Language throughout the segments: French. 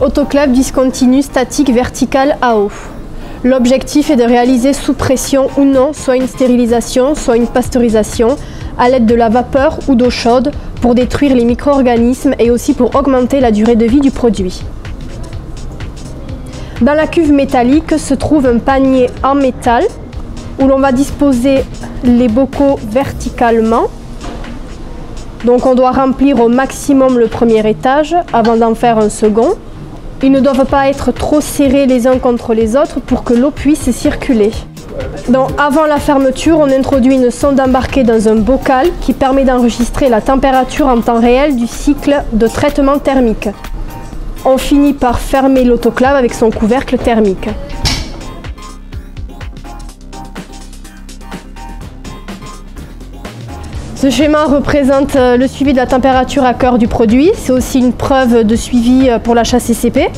Autoclave discontinue statique verticale à eau. L'objectif est de réaliser sous pression ou non soit une stérilisation, soit une pasteurisation à l'aide de la vapeur ou d'eau chaude pour détruire les micro-organismes et aussi pour augmenter la durée de vie du produit. Dans la cuve métallique se trouve un panier en métal où l'on va disposer les bocaux verticalement. Donc on doit remplir au maximum le premier étage avant d'en faire un second. Ils ne doivent pas être trop serrés les uns contre les autres pour que l'eau puisse circuler. Avant la fermeture, on introduit une sonde embarquée dans un bocal qui permet d'enregistrer la température en temps réel du cycle de traitement thermique. On finit par fermer l'autoclave avec son couvercle thermique. Ce schéma représente euh, le suivi de la température à cœur du produit. C'est aussi une preuve de suivi euh, pour l'achat CCP.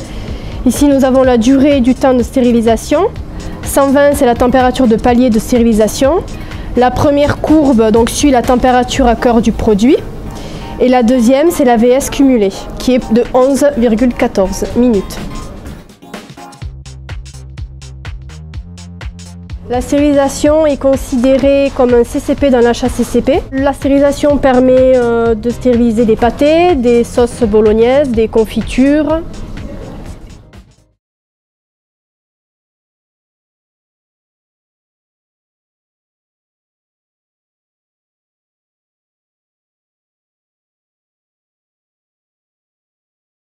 Ici, nous avons la durée du temps de stérilisation. 120, c'est la température de palier de stérilisation. La première courbe donc, suit la température à cœur du produit. Et la deuxième, c'est la VS cumulée, qui est de 11,14 minutes. La stérilisation est considérée comme un CCP dans l'achat CCP. La stérilisation permet euh, de stériliser des pâtés, des sauces bolognaises, des confitures,